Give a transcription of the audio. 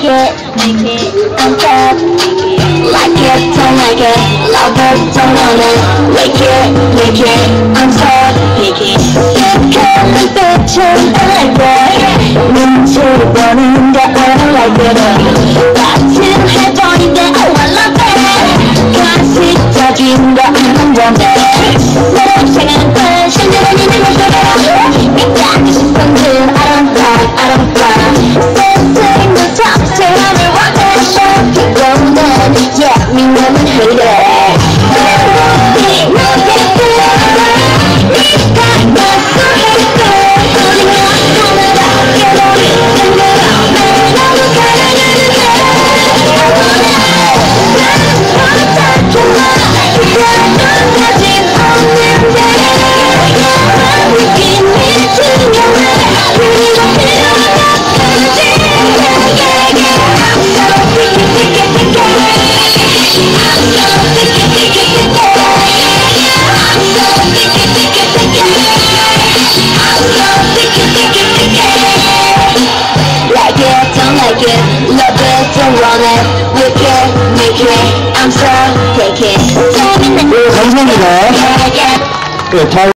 it, make it, I'm bad. Like it, don't like it, love it, don't want it. Make it, make it, I'm sad. Make it. 시작하는 빛은 알고 눈치를 보는데 I don't like it. 같은 oh I love it. 가식 짜진 거 아는 건 like it, love it, don't want it, make it, make it, I'm so take it. 네, 감사합니다. Yeah, yeah. 네, 다음